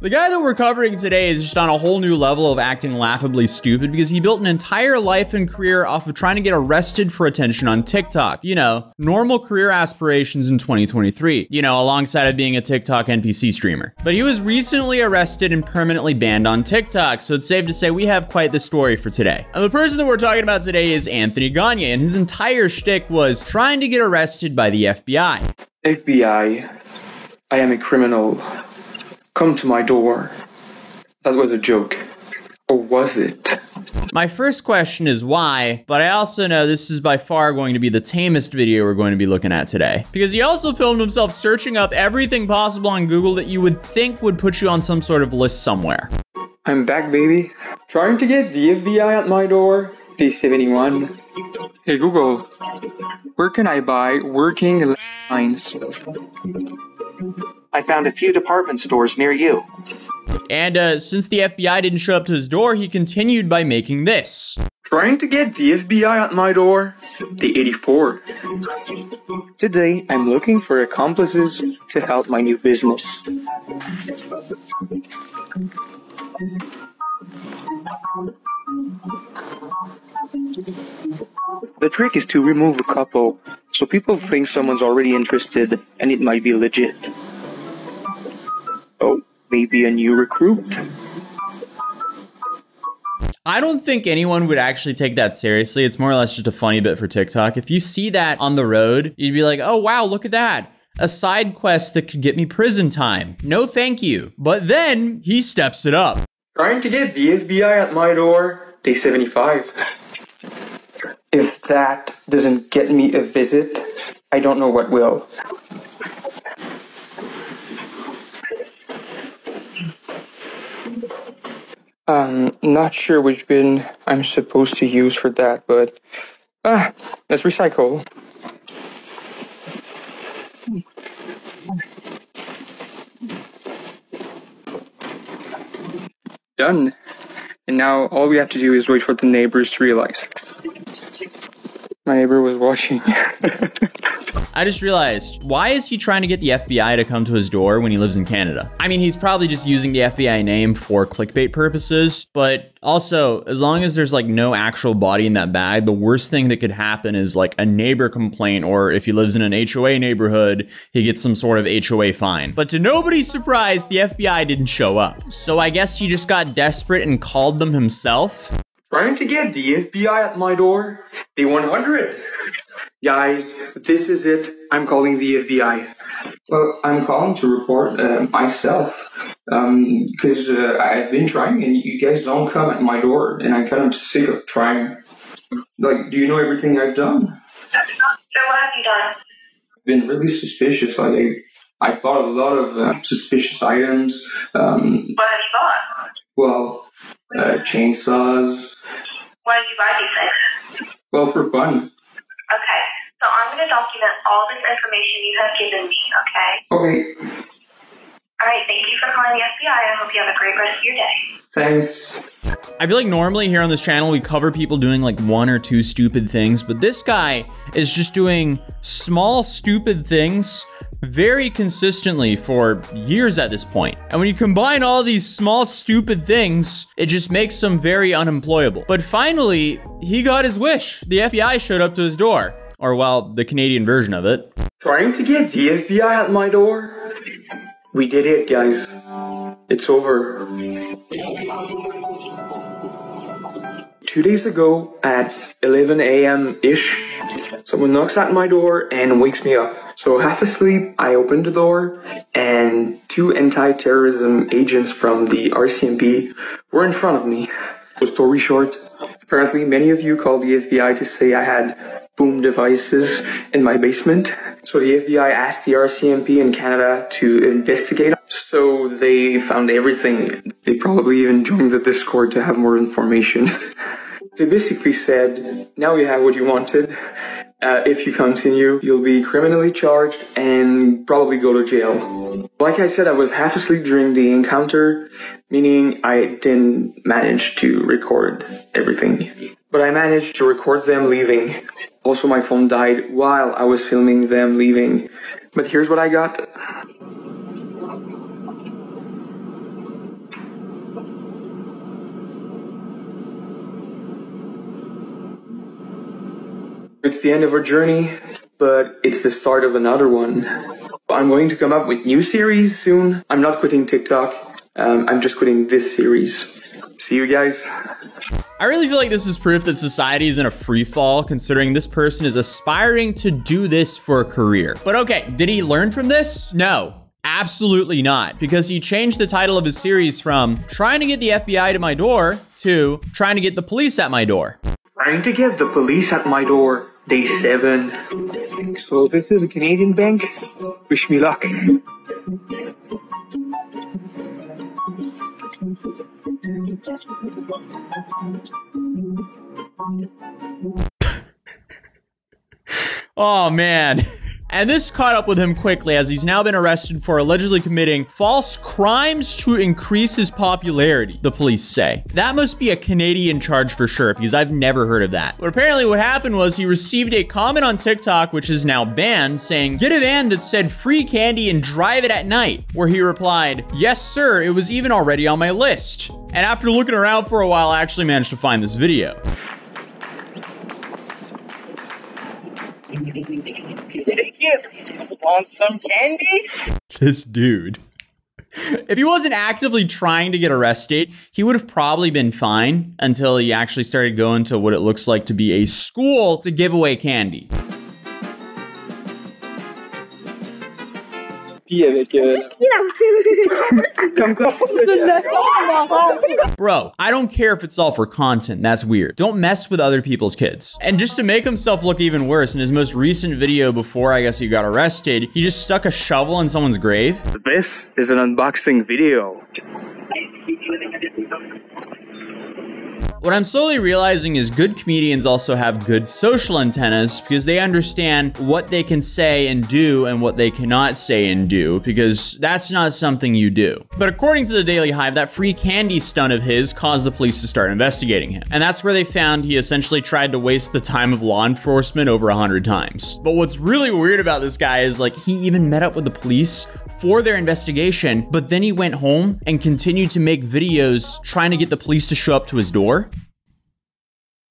The guy that we're covering today is just on a whole new level of acting laughably stupid because he built an entire life and career off of trying to get arrested for attention on TikTok. You know, normal career aspirations in 2023, you know, alongside of being a TikTok NPC streamer. But he was recently arrested and permanently banned on TikTok, so it's safe to say we have quite the story for today. And the person that we're talking about today is Anthony Gagne, and his entire shtick was trying to get arrested by the FBI. FBI, I am a criminal. Come to my door. That was a joke. Or was it? My first question is why, but I also know this is by far going to be the tamest video we're going to be looking at today. Because he also filmed himself searching up everything possible on Google that you would think would put you on some sort of list somewhere. I'm back, baby. Trying to get the FBI at my door. Day 71. Hey Google, where can I buy working lines? I found a few department stores near you. And uh, since the FBI didn't show up to his door, he continued by making this. Trying to get the FBI at my door. The 84. Today, I'm looking for accomplices to help my new business. The trick is to remove a couple, so people think someone's already interested and it might be legit. Oh, maybe a new recruit? I don't think anyone would actually take that seriously. It's more or less just a funny bit for TikTok. If you see that on the road, you'd be like, oh, wow, look at that. A side quest that could get me prison time. No, thank you. But then he steps it up. Trying to get the FBI at my door. Day 75. If that doesn't get me a visit, I don't know what will. Um, not sure which bin I'm supposed to use for that, but ah, let's recycle. Done. And now all we have to do is wait for the neighbors to realize. My neighbor was watching. I just realized, why is he trying to get the FBI to come to his door when he lives in Canada? I mean, he's probably just using the FBI name for clickbait purposes, but also, as long as there's like no actual body in that bag, the worst thing that could happen is like a neighbor complaint, or if he lives in an HOA neighborhood, he gets some sort of HOA fine. But to nobody's surprise, the FBI didn't show up. So I guess he just got desperate and called them himself. Trying to get the FBI at my door? Day 100. Guys, this is it. I'm calling the FBI. Well, I'm calling to report uh, myself. Because uh, I've been trying and you guys don't come at my door, and I'm kind of sick of trying. Like, do you know everything I've done? So what have you done? Been really suspicious. Like, I, I bought a lot of uh, suspicious items. Um, What have you bought? well, uh, chainsaws. Why did you buy these things? Well, for fun. Okay, so I'm going to document all this information you have given me, okay? Okay, All right, thank you for calling the FBI. I hope you have a great rest of your day. thanks. I feel like normally here on this channel we cover people doing like one or two stupid things, but this guy is just doing small stupid things very consistently for years at this point. And when you combine all these small stupid things, it just makes them very unemployable. But finally, he got his wish. The FBI showed up to his door. Or well, the Canadian version of it. Trying to get the FBI at my door? We did it, guys. It's over. Two days ago at 11 a.m. ish, someone knocks at my door and wakes me up. So half asleep, I open the door and two anti-terrorism agents from the RCMP were in front of me. So, Story short, apparently many of you called the FBI to say I had boom devices in my basement. So the FBI asked the RCMP in Canada to investigate. So they found everything. They probably even joined the Discord to have more information. they basically said, now you have what you wanted. Uh, if you continue, you'll be criminally charged and probably go to jail. Like I said, I was half asleep during the encounter, meaning I didn't manage to record everything. But I managed to record them leaving. Also, my phone died while I was filming them leaving. But here's what I got. It's the end of our journey, but it's the start of another one. I'm going to come up with new series soon. I'm not quitting TikTok. Um, I'm just quitting this series. See you guys. I really feel like this is proof that society is in a free fall, considering this person is aspiring to do this for a career. But okay, did he learn from this? No. Absolutely not, because he changed the title of his series from Trying to Get the FBI to My Door to Trying to Get the Police at My Door. Trying to get the police at my door. Day seven. So this is a Canadian bank. Wish me luck. Oh man. And this caught up with him quickly as he's now been arrested for allegedly committing false crimes to increase his popularity, the police say. That must be a Canadian charge for sure, because I've never heard of that. But apparently, what happened was he received a comment on TikTok, which is now banned, saying, Get a van that said free candy and drive it at night. Where he replied, Yes, sir, it was even already on my list. And after looking around for a while, I actually managed to find this video. Want some candy? this dude. If he wasn't actively trying to get arrested, he would have probably been fine until he actually started going to what it looks like to be a school to give away candy. Puis avec euh, comme quoi Bro, I don't care if it's all for content. That's weird. Don't mess with other people's kids. And just to make himself look even worse, in his most recent video before I guess he got arrested, he just stuck a shovel in someone's grave. This is an unboxing video. What I'm slowly realizing is good comedians also have good social antennas because they understand what they can say and do and what they cannot say and do because that's not something you do. But according to the Daily Hive, that free candy stunt of his caused the police to start investigating him. And that's where they found he essentially tried to waste the time of law enforcement over a hundred times. But what's really weird about this guy is like he even met up with the police for their investigation, but then he went home and continued to make videos trying to get the police to show up to his door.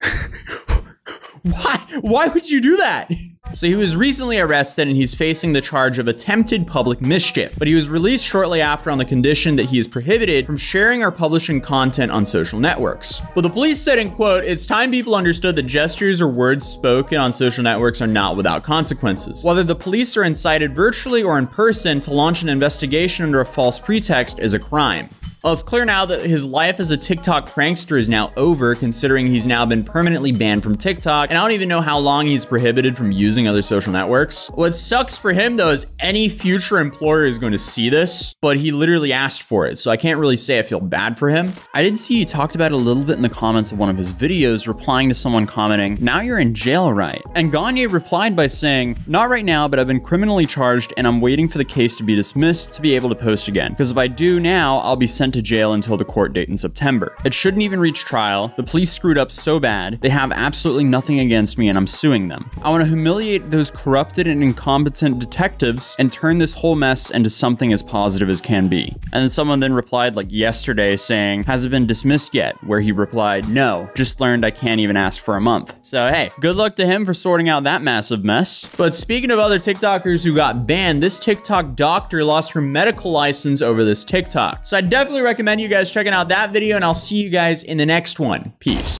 Why? Why would you do that? So he was recently arrested and he's facing the charge of attempted public mischief, but he was released shortly after on the condition that he is prohibited from sharing or publishing content on social networks. But the police said in quote, it's time people understood that gestures or words spoken on social networks are not without consequences. Whether the police are incited virtually or in person to launch an investigation under a false pretext is a crime. Well, it's clear now that his life as a TikTok prankster is now over, considering he's now been permanently banned from TikTok, and I don't even know how long he's prohibited from using other social networks. What sucks for him, though, is any future employer is going to see this, but he literally asked for it, so I can't really say I feel bad for him. I did see he talked about it a little bit in the comments of one of his videos, replying to someone commenting, Now you're in jail, right? And Gagne replied by saying, Not right now, but I've been criminally charged, and I'm waiting for the case to be dismissed to be able to post again. Because if I do now, I'll be sent to jail until the court date in September. It shouldn't even reach trial. The police screwed up so bad, they have absolutely nothing against me and I'm suing them. I want to humiliate those corrupted and incompetent detectives and turn this whole mess into something as positive as can be. And then someone then replied like yesterday saying, has it been dismissed yet? Where he replied, no, just learned I can't even ask for a month. So hey, good luck to him for sorting out that massive mess. But speaking of other TikTokers who got banned, this TikTok doctor lost her medical license over this TikTok. So I definitely recommend you guys checking out that video and I'll see you guys in the next one. Peace.